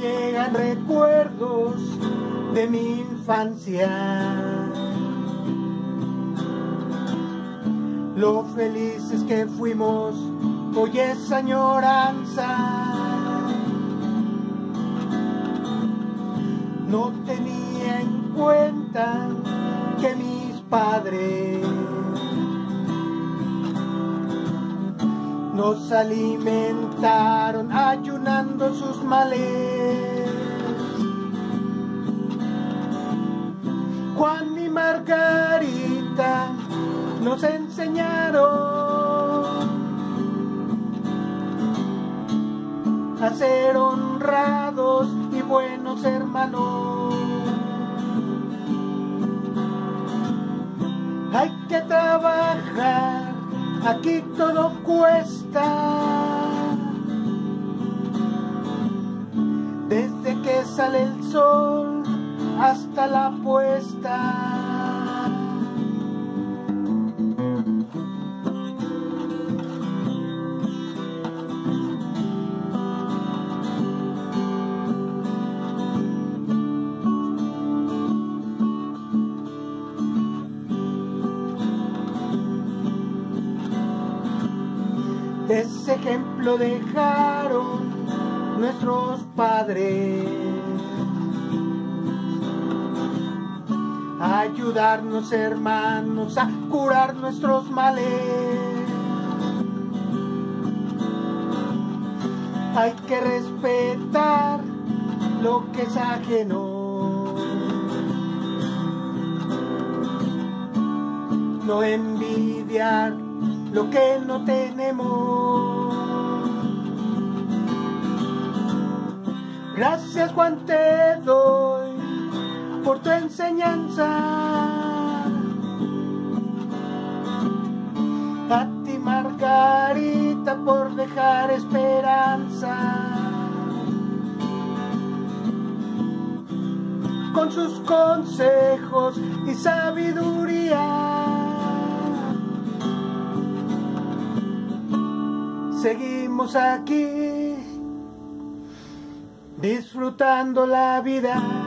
quedan recuerdos de mi infancia. Lo felices que fuimos, hoy es añoranza. No tenía en cuenta que mis padres nos alimentaron sus males. Juan y Margarita nos enseñaron a ser honrados y buenos hermanos. Hay que trabajar aquí todo cuesta. Sale el sol hasta la puesta. Ese ejemplo dejaron nuestros padres. Ayudarnos hermanos a curar nuestros males. Hay que respetar lo que es ajeno. No envidiar lo que no tenemos. Gracias Juan te doy por tu enseñanza. A ti Margarita por dejar esperanza. Con sus consejos y sabiduría. seguimos aquí disfrutando la vida.